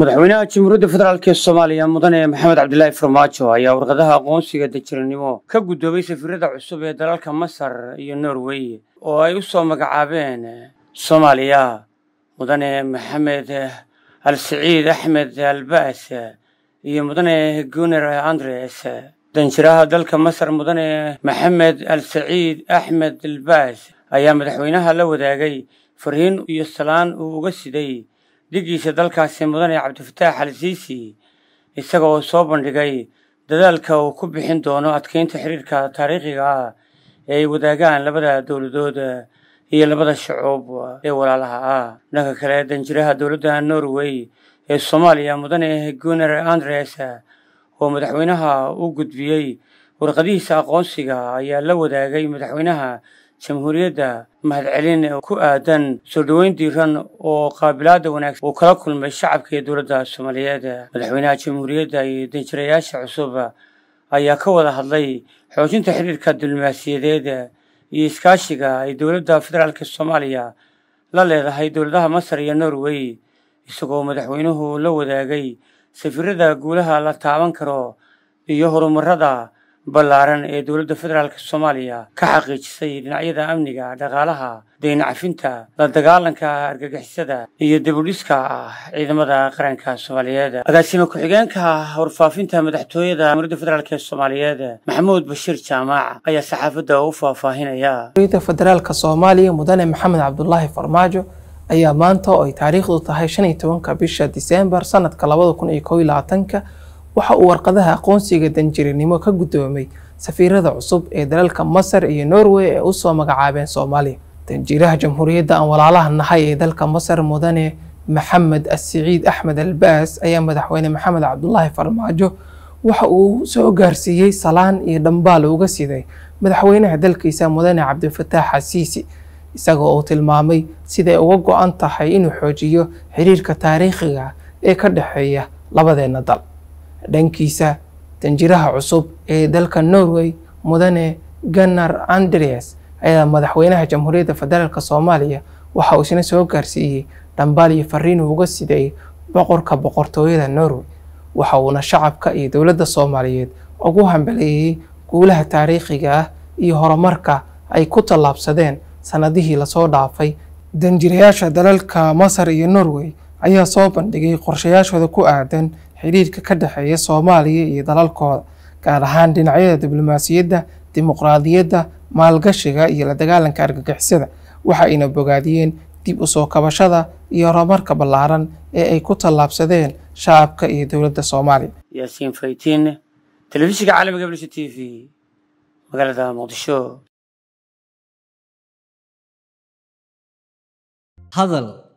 madaxweynaha jamhuuriyadda federaalk ee soomaaliya mudane maxamed cabdilaahi farmaajo ayaa warqadaha aqoonsiga dajiranimo ka guddoobay safiirada cusub ee dalalka masar iyo norway oo ay u soo magacaabeen soomaaliya. Mudane maxamed al siciid axmed albaas iyo mudane guner andres. Danjiraha dalka masar mudane maxamed al saciid axmed albaas ayaa madaxweynaha la wadaagay fariin iyo salaan uu uga siday dhigiisa dalkaasi mudane cabdifataax al siisi isaga oo soo bandhigay dadaalka uu ku bixin doono adkeynta xiriirka taariikhiga ah ee ay wadaagaan labada dowladood iyo labada shucuub ee walaalaha ah. Dhanka kale danjiraha dowladda norway ee soomaaliya mudane guner andres oo madaxweynaha u gudbiyey warqadihiisa aqoonsiga ayaa la wadaagay madaxweynaha jamhuuriyadda mahadcelin ku aadan soo dhoweyn diiran oo qaabilaada wanaagsan uu kala kulmay shacabka iyo dowladda soomaaliyeed. Madaxweynaha jamhuuriyadda iyo danjirayaasha cusub ayaa ka wada hadlay xoojinta xiriirka diblomaasiyadeed iyo iskaashiga ay dowladda federaalk soomaaliya la leedahay dowladaha masar iyo norway isagoo madaxweynuhu la wadaagay safiirada guulaha la taaban karo iyo horumarada ballaaran ee dowladda federaalk soomaaliya ka xaqiijisay dhinacyada amniga dhaqaalaha dayn cafinta la dagaalanka argagixisada iyo dibudhiska ciidamada qaranka soomaaliyeed. Agaasime ku-xigeenka warfaafinta madaxtooyada jamhuuriyadda federaalk ee soomaaliyeed maxamuud bashiir jaamac ayaa saxaafadda u faahfaahinaya. Federaalka soomaaliya mudane maxamed cabdulaahi farmaajo ayaa maanta oo ay taariikhdu tahay shan iyo tobanka bisha diseembar sanadka labada kun iyo kow iyo labaatanka waxa uu warqadaha aqoonsiga danjirinimo ka guddoomay safiirada cusub ee dalalka masar iyo norway ee u soo magacaabeen soomaaliya danjiraha jamhuuriyadda aan walaalaha nahay ee dalka masar mudane maxamed asiciid axmed albaas ayaa madaxweyne maxamed cabdulaahi farmaajo waxa uu soo gaarsiiyey salaan iyo dhambaal uga siday madaxweynaha dalkiisa mudane cabdifataax xasiisi isagoo uu tilmaamay siday uga go-an tahay inuu xoojiyo xiriirka taariikhiga ee ka dhexeeya labadeena dal dhankiisa danjiraha cusub ee dalka norway mudane gunnar andreas ayaa madaxweynaha jamhuuriyadda federaalk soomaaliya waxa uu isna soo gaarsiiyey dhambaal iyo fariin uu uga siday boqorka boqortooyada norway waxa uuna shacabka iyo dowladda soomaaliyeed ugu hambaleeyey guulaha taariikhiga ah iyo horumarka ay ku tallaabsadeen sanadihii la soo dhaafay. Danjirayaasha dalalka masar iyo norway ayaa soo bandhigay qorshayaashooda ku aadan xiriirka ka dhexeeya soomaaliya iyo dalalkooda gaar ahaan dhinacyada diblomaasiyadda dimuqraadiyadda maalgashiga iyo la dagaalanka argagixisada. Waxa ayna bogaadiyeen dib u soo kabashada iyo horumarka ballaaran ee ay ku tallaabsadeen shacabka iyo dowladda soomaaliya. Yaasiin faytiin telefishinka caalamiga blisha t v magaalada muqdisho. Hadal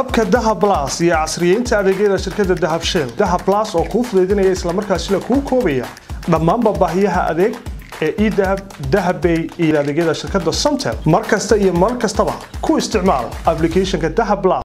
abka dahab blas iyo casriyeynta adeegyada shirkadda dahab shell. Dahab blas oo kuu fudaydinaya islamarkaasina kuu koobaya dhammaanba baahiyaha adeeg ee edahab dahabbay iyo adeegyada shirkadda somtel mar kasta iyo mar kastaba ku isticmaal aplicathonka dahab blas